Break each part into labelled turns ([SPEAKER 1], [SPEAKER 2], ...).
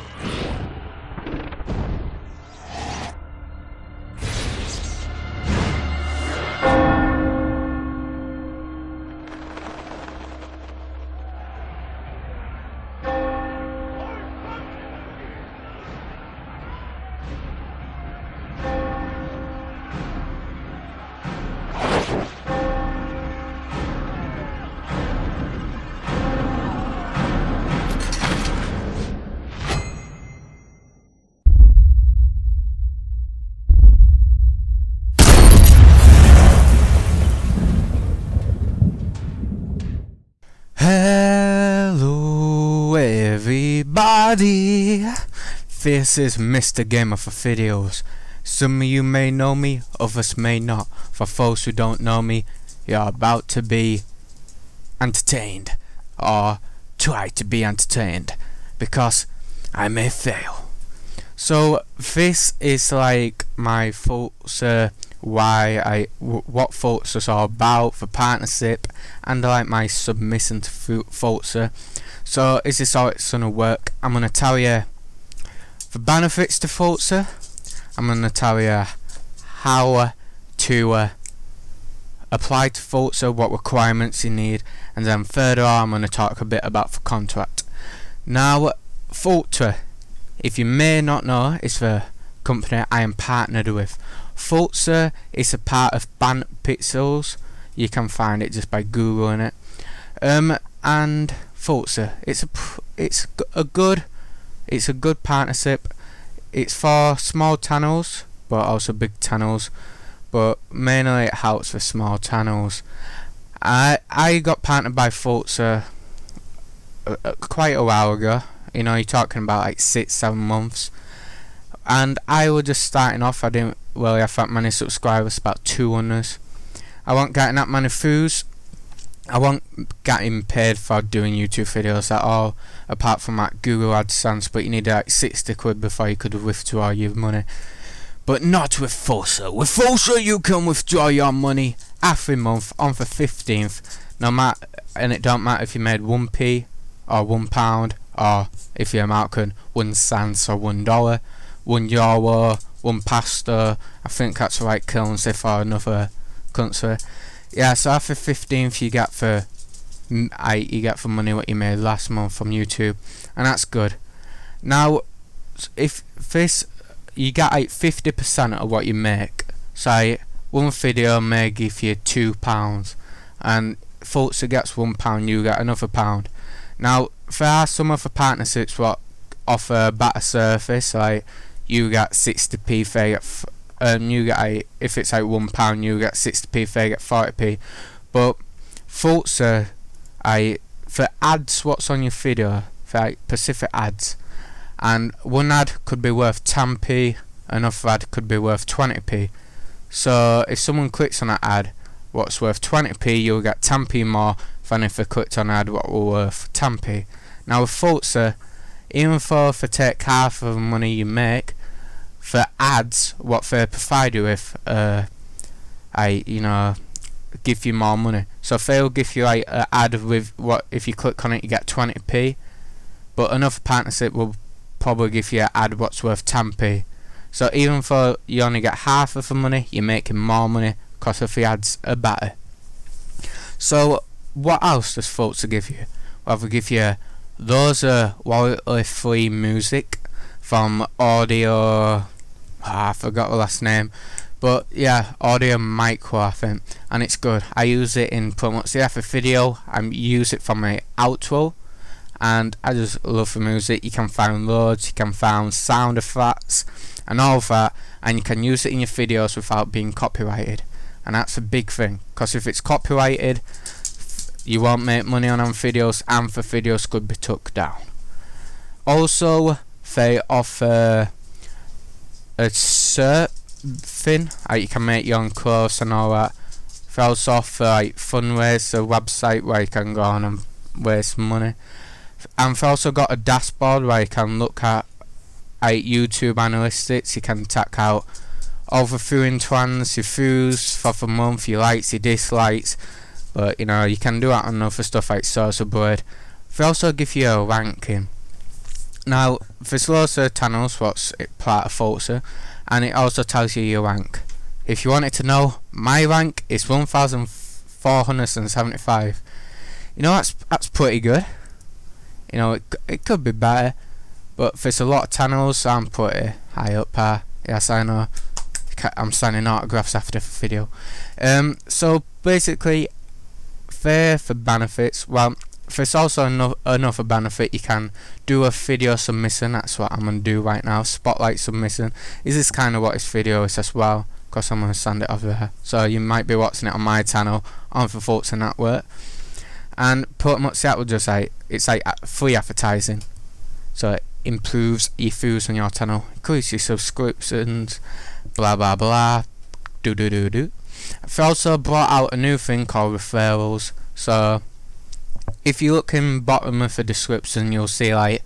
[SPEAKER 1] Hello everybody! This is Mr. Gamer for videos. Some of you may know me, others may not. For those who don't know me, you're about to be entertained. Or try to be entertained. Because I may fail. So this is like my thoughts uh, why I w what thoughts is all about for partnership and like my submission to Vultra. Uh. So is this how it's gonna work? I'm gonna tell you the benefits to Vultra. Uh. I'm gonna tell you how uh, to uh, apply to Vultra, what requirements you need, and then further on I'm gonna talk a bit about the contract. Now Vultra, if you may not know, is the company I am partnered with. Vultra is a part of Bent Pixels. You can find it just by googling it. Um, and Vultra, it's a it's a good it's a good partnership. It's for small channels, but also big channels. But mainly it helps for small channels. I I got partnered by Vultra uh, uh, quite a while ago. You know, you're talking about like six, seven months and I was just starting off I didn't really have that many subscribers about 200 I wasn't getting that many views. I wasn't getting paid for doing YouTube videos at all apart from like Google AdSense but you needed like 60 quid before you could withdraw your money. But not with Vultra. With Vultra you can withdraw your money every month on the 15th no matter and it don't matter if you made 1p or 1 pound or if you're American 1 cent or 1 dollar one euro, one pasta. I think that's right currency for another country. Yeah, so after 15th you get for I you get for money what you made last month from YouTube, and that's good. Now, if this you get like 50% of what you make, say one video may give you two pounds, and Vultra gets one pound, you get another pound. Now, there are some other partnerships what offer a better service, like you get 60p they get um, you get a, if it's like one pound you get 60p they get 40p but Vultra I for ads what's on your video for like specific ads. And one ad could be worth 10p another ad could be worth 20p so if someone clicks on that ad what's worth 20p you'll get 10p more than if they clicked on an ad what will worth 10p now with Vultra even though if take half of the money you make for ads what they provide you with uh, I you know give you more money. So they'll give you like an ad with what if you click on it you get 20p but another partnership will probably give you an ad what's worth 10p so even though you only get half of the money you're making more money because of the ads are better. So what else does Vultra give you? Well they give you those are royalty free music from Audio. Ah, I forgot the last name. But yeah, Audio Micro, I think, and it's good. I use it in pretty much every video. I use it for my outro, and I just love the music. You can find loads, you can find sound effects, and all that, and you can use it in your videos without being copyrighted. And that's a big thing, because if it's copyrighted, you won't make money on videos, and the videos could be took down. Also, they offer a thing like you can make your own clothes and all that. They also offer like fundraiser website where you can go on and waste money. And they also got a dashboard where you can look at like YouTube analytics you can check out all the viewing trends, your views for the month, your likes, your dislikes. But you know you can do that on other stuff like Social Blade they also give you a ranking Now, there's loads of channels what's it part of Vultra, and it also tells you your rank. If you wanted to know, my rank is 1,475. You know, that's that's pretty good. You know, it, it could be better, but there's a lot of channels, I'm pretty high up there. Yes, I know. I'm signing autographs after the video. Um, so basically, fair for benefits. Well, there's also another, another benefit. You can do a video submission. That's what I'm gonna do right now. Spotlight submission. This is kind of what this video is as well? Because I'm gonna send it over there. So you might be watching it on my channel on for Vultra Network. And pretty much that will just say it's like uh, free advertising. So it improves your views on your channel, increase your subscriptions, blah blah blah. Do do do do. I've also brought out a new thing called referrals. So if you look in bottom of the description you'll see like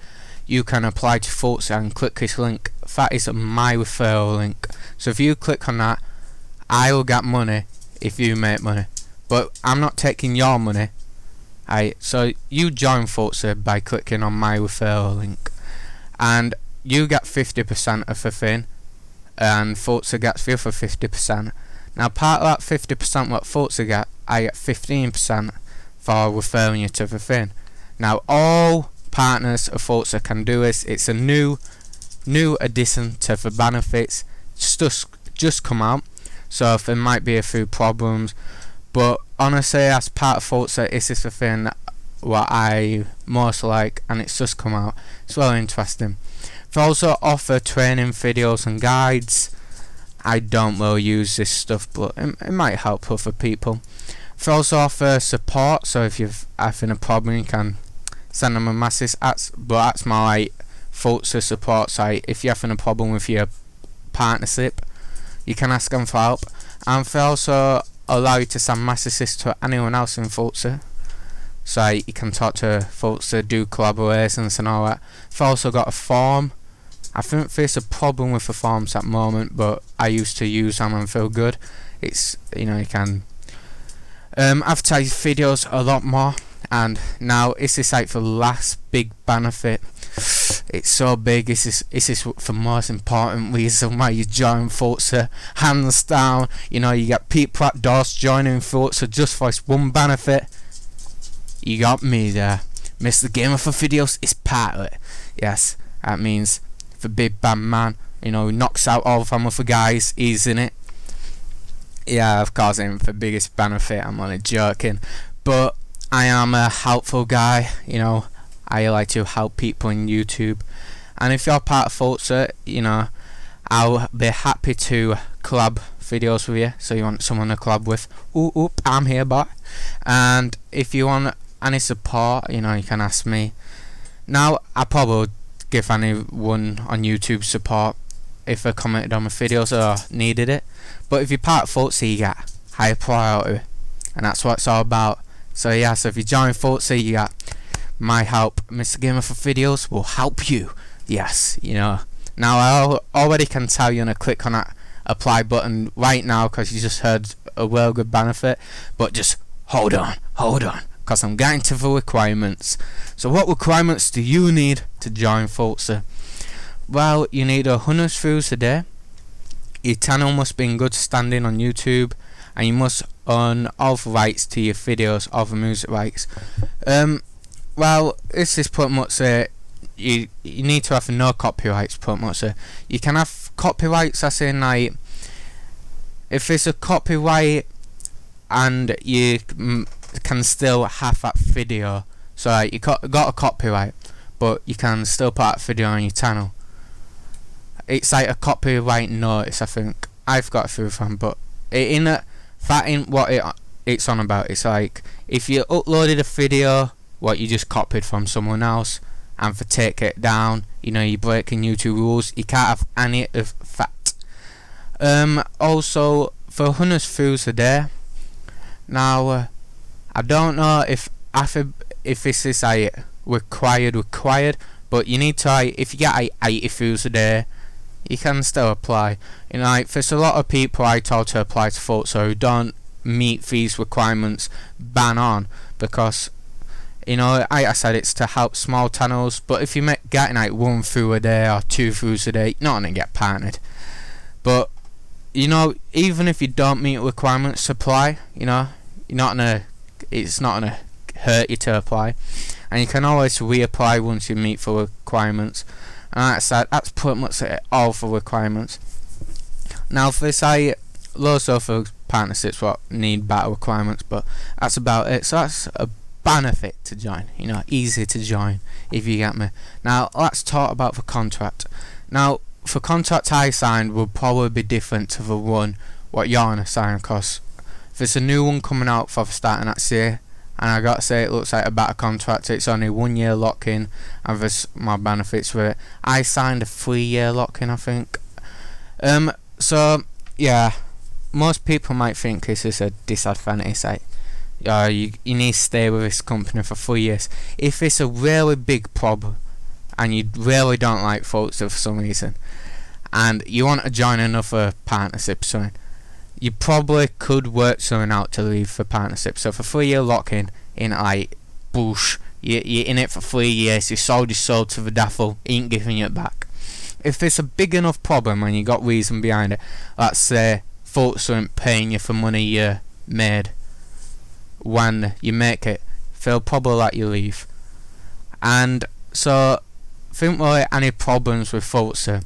[SPEAKER 1] you can apply to Vultra and click this link. That is my referral link. So if you click on that I will get money if you make money. But I'm not taking your money. I so you join Vultra by clicking on my referral link. And you get 50% of the thing and Vultra gets the other 50% now part of that 50% what Vultra get I get 15% for referring you to the thing. Now all partners of Vultra can do this. It's a new new addition to the benefits. Just just come out. So if there might be a few problems, but honestly, as part of Vultra, this is the thing what I most like, and it's just come out. It's very interesting. They also offer training videos and guides. I don't really use this stuff, but it, it might help other people. They also offer uh, support, so if you're having a problem, you can send them a message. That's, but that's my Vultra support site. If you're having a problem with your partnership, you can ask them for help. And they also allow you to send messages to anyone else in Vultra. So you can talk to Vultra, do collaborations and all that. They've also got a form. I think there's a problem with the forms at the moment, but I used to use them and feel good. It's you know you can um, advertise videos a lot more and now is this like the last big benefit. It's so big this is this is the most important reason why you join Vultra hands down. You know you got people at doors joining Vultra just for this one benefit. You got me there. Mr. Gamer for videos is part of it. Yes that means the big bad man you know knocks out all the other guys he's in it yeah, of course, I'm for biggest benefit. I'm only joking, but I am a helpful guy. You know, I like to help people in YouTube, and if you're part of Vultra, you know, I'll be happy to collab videos with you. So you want someone to collab with? Oop, oop, I'm here, boy. And if you want any support, you know, you can ask me. Now, I probably give anyone on YouTube support if they commented on my videos or needed it. But if you're part Vultra, you get higher priority, and that's what it's all about. So yeah, so if you join Vultra, you got my help. Mr. Gamer for videos will help you. Yes, you know. Now I already can tell you to click on that apply button right now because you just heard a well good benefit. But just hold on, hold on, because I'm getting to the requirements. So what requirements do you need to join Vultra? Well, you need a hundred views a day. Your channel must be in good standing on YouTube, and you must own all the rights to your videos, all the music rights. Um, well, this is pretty much uh, you you need to have no copyrights. Pretty much, uh, you can have copyrights. As in, like, if it's a copyright, and you can still have that video. So like, you got a copyright, but you can still put that video on your channel it's like a copyright notice. I think I've got a few of them, but in a, that in what it it's on about. It's like if you uploaded a video what you just copied from someone else, and for take it down, you know you're breaking YouTube rules. You can't have any of that. Um. Also, for hundred views a day. Now, uh, I don't know if after if this is like required required, but you need to like, if you get like, 80 views a day you can still apply. You know, like, there's a lot of people I told to apply to Vultra who don't meet these requirements ban on because You know, I, I said it's to help small channels, but if you make getting like one through a day or two throughs a day, you're not gonna get partnered. But you know, even if you don't meet requirements to apply, you know, you're not gonna, it's not gonna hurt you to apply, and you can always reapply once you meet for requirements. And that's that. That's pretty much it, all for requirements. Now, for this, I loads of partnerships what need better requirements, but that's about it. So that's a benefit to join. You know, easy to join if you get me. Now let's talk about the contract. Now for contract I signed will probably be different to the one what you're gonna sign if it's a new one coming out for the starting next year and I gotta say it looks like a better contract it's only one year lock in and there's more benefits with it. I signed a three year lock in I think. Um so yeah most people might think this is a disadvantage like uh, you, you need to stay with this company for three years. If it's a really big problem and you really don't like folks for some reason and you want to join another partnership soon, you probably could work something out to leave for partnership. So for three year lock in, in like bush, you, you're in it for three years, you sold your soul to the devil, ain't giving it back. If it's a big enough problem and you got reason behind it, let's say folks aren't paying you for money you made when you make it, they'll probably let you leave. And so, think like any problems with Vultra,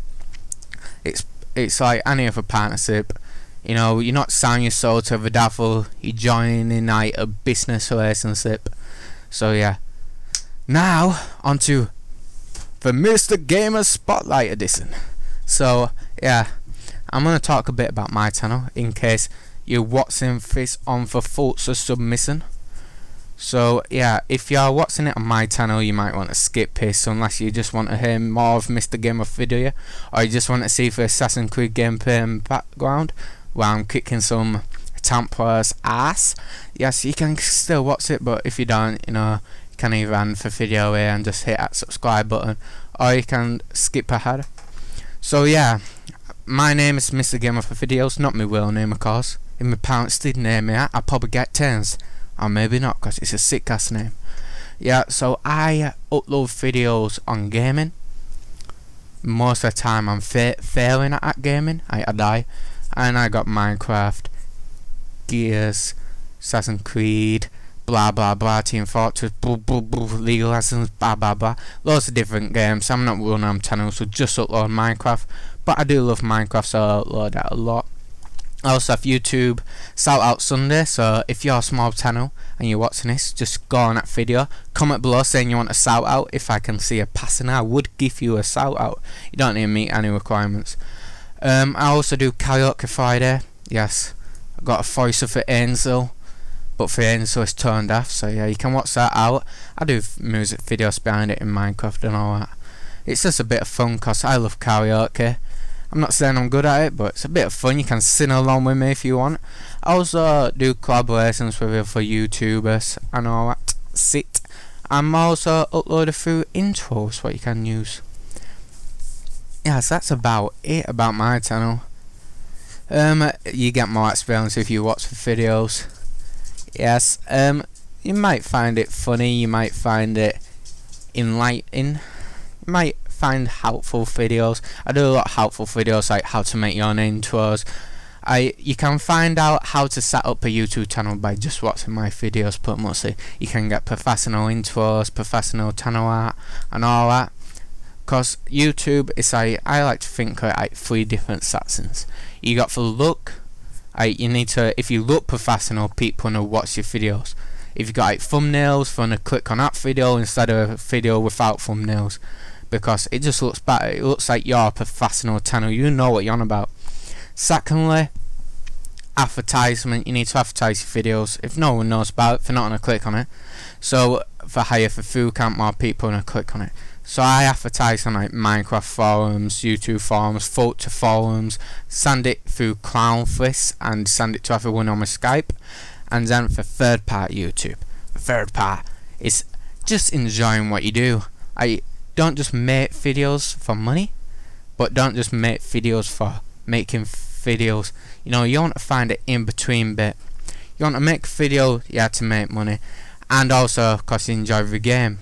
[SPEAKER 1] it's it's like any other partnership. You know, you're not selling your soul to the devil. You're joining in like a business relationship. So yeah. Now onto the Mr. Gamer Spotlight Edition. So yeah, I'm gonna talk a bit about my channel in case you're watching this on the Vultra submission. So yeah, if you're watching it on my channel, you might want to skip this unless you just want to hear more of Mr. Gamer video, or you just want to see the Assassin's Creed gameplay in background where I'm kicking some Templars ass. Yes, you can still watch it, but if you don't, you know, you can either end the video here and just hit that subscribe button, or you can skip ahead. So yeah, my name is Mr. Gamer for Videos, not my real name of course. If my parents did name me that, I'd probably get tens. Or maybe not, because it's a sick ass name. Yeah, so I upload videos on gaming. Most of the time I'm fa failing at gaming, I, I die. And I got Minecraft, Gears, Assassin's Creed, blah blah blah, Team Fortress, blah blah blah, League of Legends, blah blah blah. Of different games. I'm not running on channel, so just upload Minecraft. But I do love Minecraft, so I upload that a lot. I also have YouTube Shout Out Sunday, so if you're a small channel and you're watching this, just go on that video, comment below saying you want a shout out. If I can see a passing, I would give you a shout out. You don't need to meet any requirements. Um, I also do Karaoke Friday, yes. I've got a voice for Ansel, but for Ansel it's turned off, so yeah, you can watch that out. I do music videos behind it in Minecraft and all that. It's just a bit of fun because I love karaoke I'm not saying I'm good at it, but it's a bit of fun. You can sing along with me if you want. I also do collaborations with other YouTubers and all that. Sit. I'm also uploaded through intros what you can use. Yes, that's about it about my channel. Um, you get more experience if you watch the videos. Yes, um, you might find it funny, you might find it enlightening, you might find helpful videos. I do a lot of helpful videos like how to make your own intros. I you can find out how to set up a YouTube channel by just watching my videos but mostly you can get professional intros, professional channel art and all that. Cause YouTube is like I like to think of like three different sections. You got the look, you need to if you look professional people know watch your videos. If you got like thumbnails, for to click on that video instead of a video without thumbnails because it just looks better. It looks like you're a professional channel. You know what you're on about. Secondly, advertisement. You need to advertise your videos. If no one knows about it, they're not to click on it. So for hire for food camp, more people to click on it. So I advertise on like Minecraft forums, YouTube forums, Vultra forums, send it through Clownflix and send it to everyone on my Skype. And then for third part YouTube. The third part is just enjoying what you do. I don't just make videos for money, but don't just make videos for making videos. You know, you want to find an in between bit. You want to make a video, have to make money, and also because you enjoy the game.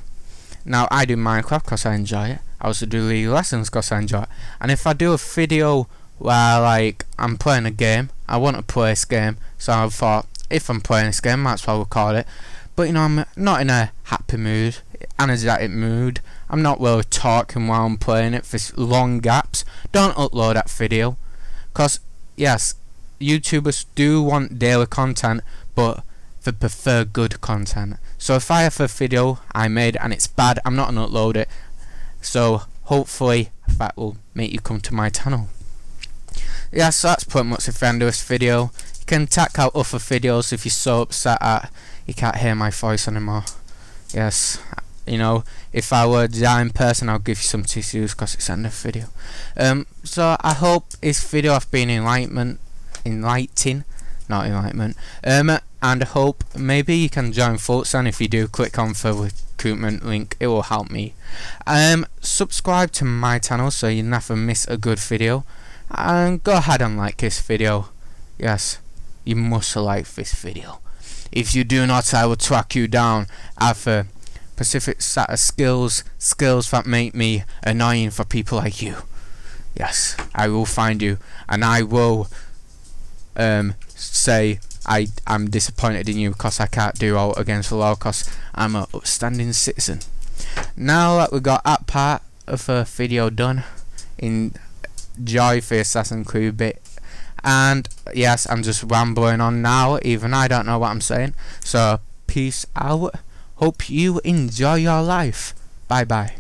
[SPEAKER 1] Now I do Minecraft because I enjoy it. I also do League Lessons because I enjoy it. And if I do a video where like I'm playing a game, I want to play this game, so I thought if I'm playing this game, that's what I call it. But you know, I'm not in a happy mood, energetic mood. I'm not really talking while I'm playing it for long gaps. Don't upload that video, cause yes, YouTubers do want daily content, but they prefer good content. So if I have a video I made and it's bad, I'm not gonna upload it. So hopefully that will make you come to my channel. Yeah, so that's pretty much the end of this video. You can check out other videos if you're so upset at you can't hear my voice anymore. Yes, you know, if I were a dying person, I'll give you some tissues because it's end of video. Um, so I hope this video has been enlightenment, enlightening, not enlightenment. Um, and hope maybe you can join Vultra if you do. Click on the recruitment link; it will help me. Um, subscribe to my channel so you never miss a good video. And go ahead and like this video. Yes, you must like this video. If you do not, I will track you down after Pacific set of skills, skills that make me annoying for people like you. Yes, I will find you, and I will um, say I am disappointed in you because I can't do all against the law because I'm a upstanding citizen. Now that we got that part of the video done, enjoy the Assassin's Creed bit. And yes, I'm just rambling on now, even I don't know what I'm saying. So, peace out. Hope you enjoy your life. Bye bye.